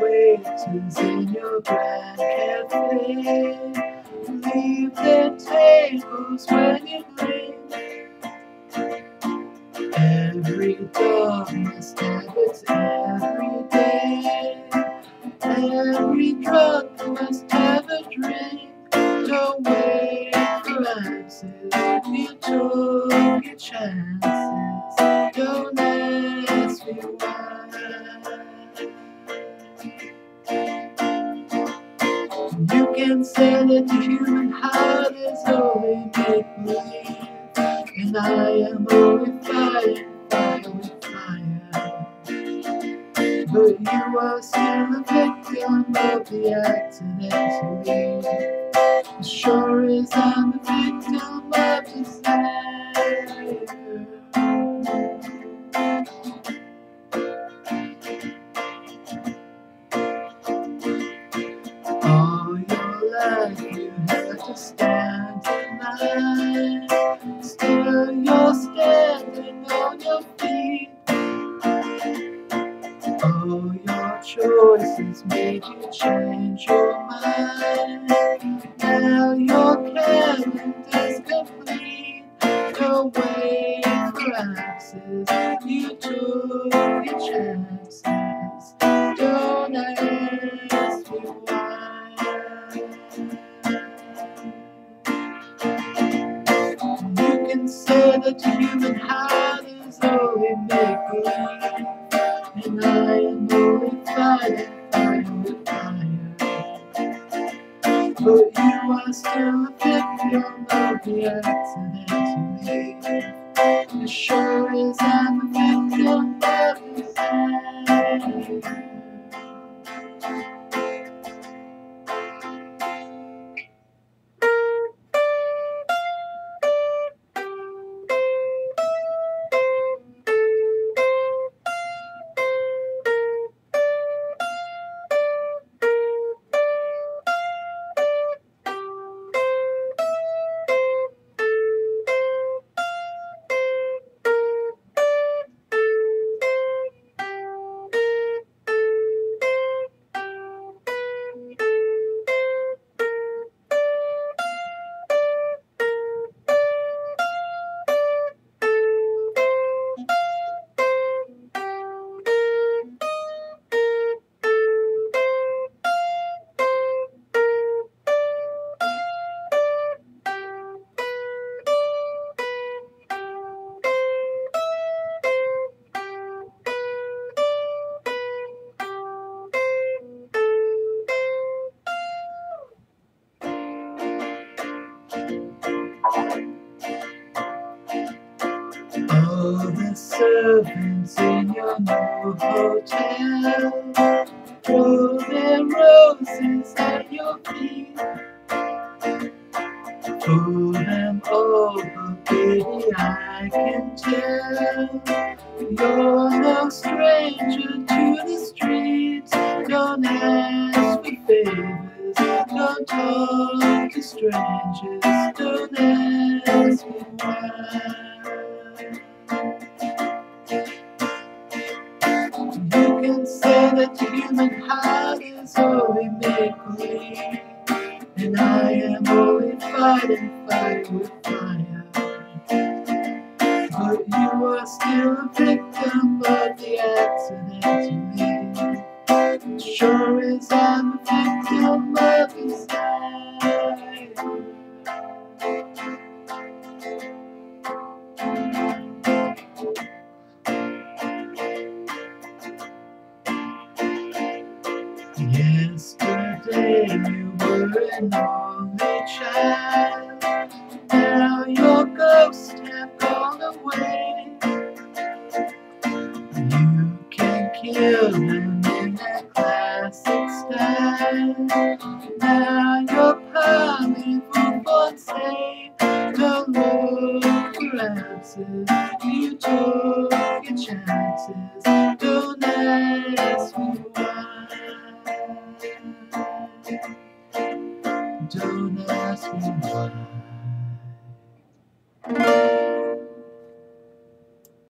waiters in your grand cafe leave their tables when you blink. Every dog must have its every day. Every drunk must have a drink. Don't wait for answers. You took your chances. Don't ask me why. The human heart is only make believe, and I am only fire, fire. But you are still a victim of the accident you leave. Sure as I'm a victim of desire. You had to stand in line. Still you're standing on your feet. All your choices made you change your mind. Now your calendar's complete. Don't wait for. You took your chances. That the human heart is only make believe, and I am only fighting fire with fire. But you are still a victim of the accident you made. As sure as I'm a victim The servants in your new hotel their roses at your feet. Pull them over, baby, I can tell. You're no stranger to the streets. Don't ask for favors, don't talk to strangers. Don't ask me why. Fighting fire with fire. But you are still a victim of the accident you made. Sure as I'm a victim of desire. Yesterday you were an only child. Now your ghost have gone away. You can kill them in that classic style. Now piling for fun's sake. Don't look for. You took your chances. Don't ask me why.